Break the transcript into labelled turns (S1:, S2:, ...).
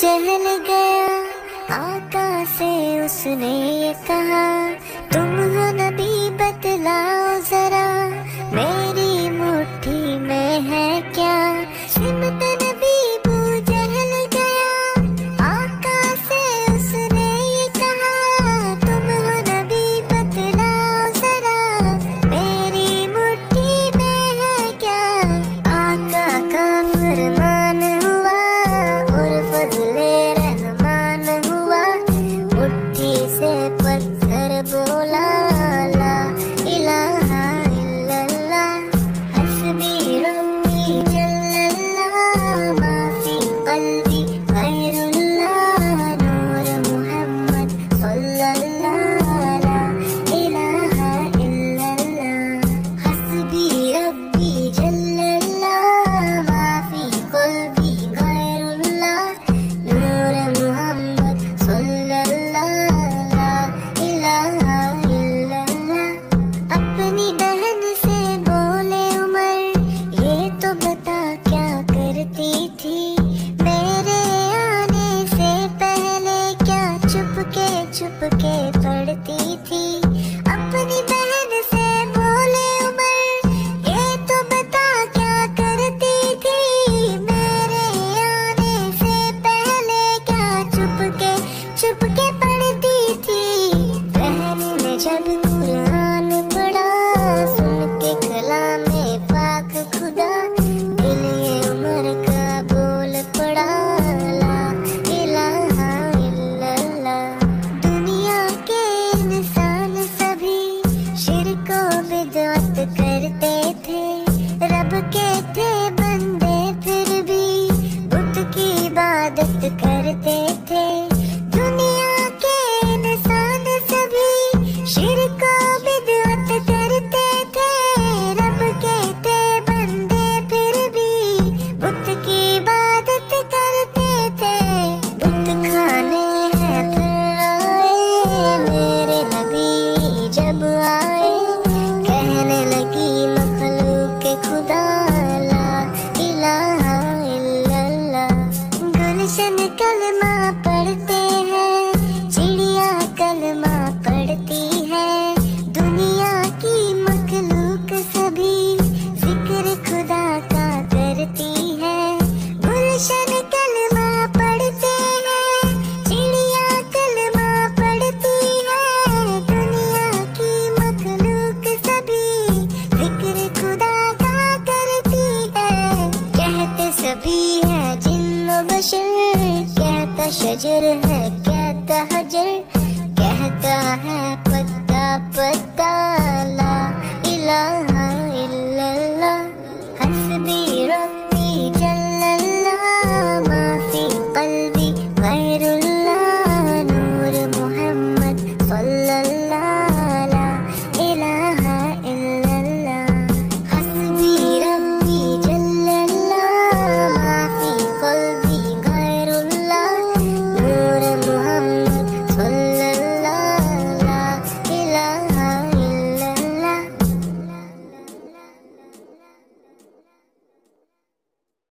S1: चहल गया। आका से उसने ये कहा Forget. करते थे। दुनिया के इंसान सभी शिरक शजर है कहता हजर कहता है पत्ता पत्ता।